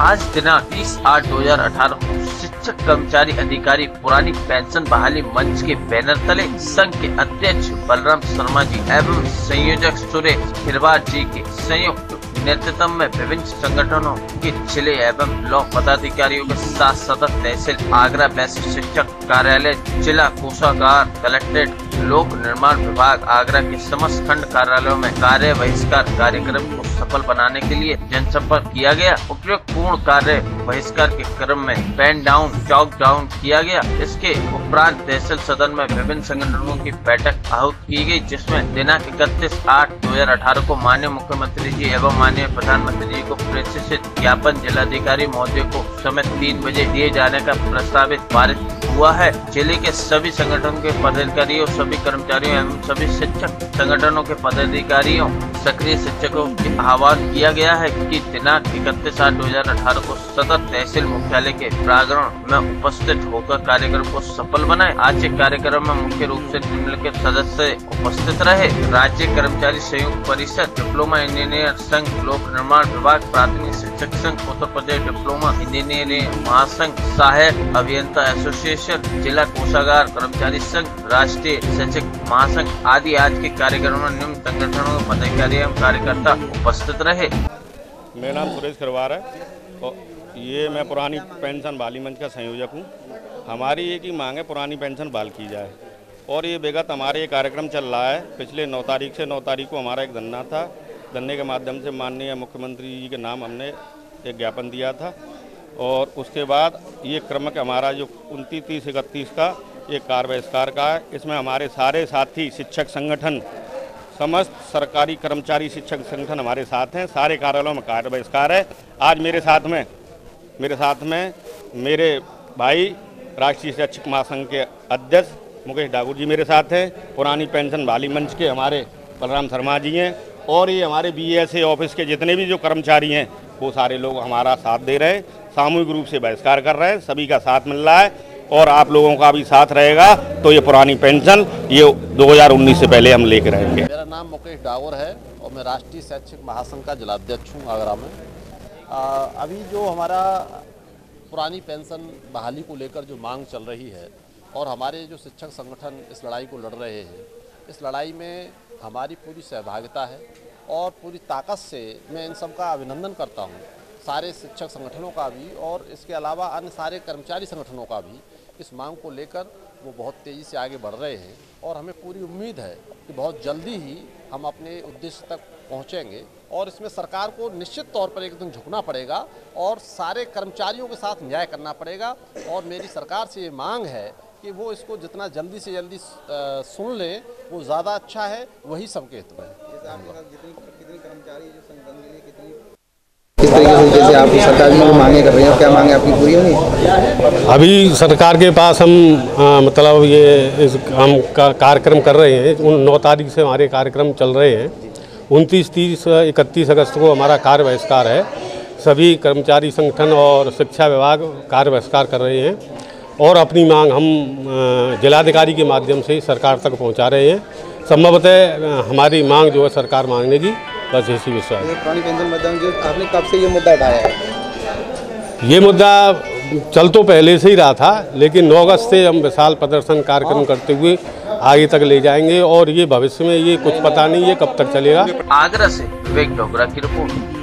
आज दिनांक तीस आठ दो हज़ार अठारह, शिक्षक, कर्मचारी, अधिकारी पुरानी पेंशन बहाली मंच के बैनर तले संघ के अध्यक्ष बलराम शर्मा जी एवं संयोजक सुरेश खिरवार जी के संयुक्त नेतृत्व में विभिन्न संगठनों के ज़िले एवं ब्लॉक पदाधिकारियों के साथ सदर तहसील आगरा वैश्य शिक्षक कार्यालय, जिला कोषागार कलेक्ट्रेट लोक निर्माण विभाग आगरा के समस्त खंड कार्यालयों में कार्य बहिष्कार कार्यक्रम को सफल बनाने के लिए जनसंपर्क किया गया। उपयुक्त पूर्ण कार्य बहिष्कार के क्रम में पेन डाउन, चौक डाउन किया गया। इसके उपरांत तहसील सदन में विभिन्न संगठनों की बैठक आहूत की गई, जिसमें दिनांक इकतीस आठ दो हज़ार अठारह को माननीय मुख्यमंत्री जी एवं माननीय प्रधानमंत्री जी को प्रेषित ज्ञापन जिलाधिकारी महोदय को समय तीन बजे दिए जाने का प्रस्तावित पारित हुआ है। ज़िले के सभी संगठनों के पदाधिकारियों, सभी कर्मचारियों एवं सभी शिक्षक संगठनों के पदाधिकारियों सक्रिय शिक्षकों के आह्वान किया गया है कि दिनांक इकतीस आठ दो हज़ार अठारह को सदर तहसील मुख्यालय के प्रांगण में उपस्थित होकर कार्यक्रम को सफल बनाए। आज के कार्यक्रम में मुख्य रूप से निम्नलिखित सदस्य उपस्थित रहे। राज्य कर्मचारी संयुक्त परिषद, डिप्लोमा इंजीनियर संघ, लोक निर्माण विभाग, प्राथमिक शिक्षक संघ, उत्तर प्रदेश डिप्लोमा इंजीनियरिंग महासंघ, सहायक अभियंता एसोसिएशन, जिला कोषागार कर्मचारी संघ, राष्ट्रीय शिक्षक महासंघ आदि। आज के कार्यक्रम में निम्न संगठनों के पदाधिकारी एवं कार्यकर्ता उपस्थित रहे। मेरा नाम सुरेश खरवार है और ये मैं पुरानी पेंशन बाली मंच का संयोजक हूँ। हमारी एक ही मांग है पुरानी पेंशन बहाल की जाए। और ये बेगत हमारे ये कार्यक्रम चल रहा है। पिछले नौ तारीख से नौ तारीख को हमारा एक धरना था। धरने के माध्यम से माननीय मुख्यमंत्री जी के नाम हमने एक ज्ञापन दिया था। और उसके बाद ये क्रमक हमारा जो उनतीस तीस इकतीस का ये कार्य बहिष्कार का है। इसमें हमारे सारे साथी, शिक्षक संगठन समस्त सरकारी कर्मचारी शिक्षक संगठन हमारे साथ हैं। सारे कार्यालयों में कार्य बहिष्कार है। आज मेरे साथ में, मेरे साथ में मेरे भाई राष्ट्रीय शिक्षक महासंघ के अध्यक्ष मुकेश डाकुर जी मेरे साथ हैं। पुरानी पेंशन बाली मंच के हमारे बलराम शर्मा जी हैं और ये हमारे बीएसए ऑफ़िस के जितने भी जो कर्मचारी हैं, वो सारे लोग हमारा साथ दे रहे हैं। सामूहिक रूप से बहिष्कार कर रहे हैं। सभी का साथ मिल रहा है। और आप लोगों का भी साथ रहेगा। तो ये पुरानी पेंशन ये 2019 से पहले हम लेके रहेंगे। मेरा नाम मुकेश डावर है और मैं राष्ट्रीय शैक्षिक महासंघ का जिलाध्यक्ष हूँ आगरा में। आ, अभी जो हमारा पुरानी पेंशन बहाली को लेकर जो मांग चल रही है और हमारे जो शिक्षक संगठन इस लड़ाई को लड़ रहे हैं इस लड़ाई में हमारी पूरी सहभागिता है और पूरी ताकत से मैं इन सब का अभिनंदन करता हूँ। सारे शिक्षक संगठनों का भी और इसके अलावा अन्य सारे कर्मचारी संगठनों का भी इस मांग को लेकर वो बहुत तेज़ी से आगे बढ़ रहे हैं और हमें पूरी उम्मीद है कि बहुत जल्दी ही हम अपने उद्देश्य तक पहुँचेंगे और इसमें सरकार को निश्चित तौर पर एकदम झुकना पड़ेगा और सारे कर्मचारियों के साथ न्याय करना पड़ेगा और मेरी सरकार से ये मांग है कि वो इसको जितना जल्दी से जल्दी सुन लें, वो ज़्यादा अच्छा है, वही सबके हित में तरीके से जैसे आप सरकार की मांगे कर रहे हैं क्या मांगे आपकी पूरी होनी अभी सरकार के पास हम आ, मतलब ये इस हम का कार्यक्रम कर रहे हैं उन नौ तारीख से हमारे कार्यक्रम चल रहे हैं। उनतीस तीस इकतीस अगस्त को हमारा कार्य बहिष्कार है। सभी कर्मचारी संगठन और शिक्षा विभाग कार्य बहिष्कार कर रहे हैं और अपनी मांग हम जिलाधिकारी के माध्यम से सरकार तक पहुँचा रहे हैं। संभवतः हमारी मांग जो है सरकार मांगने की। बस इसी विषय पेंशन जो आपने कब से ये मुद्दा उठाया है? ये मुद्दा चल तो पहले से ही रहा था लेकिन नौ अगस्त से हम विशाल प्रदर्शन कार्यक्रम करते हुए आगे तक ले जाएँगे और ये भविष्य में ये कुछ पता नहीं ये कब तक चलेगा। आगरा से विवेक डोगरा की रिपोर्ट।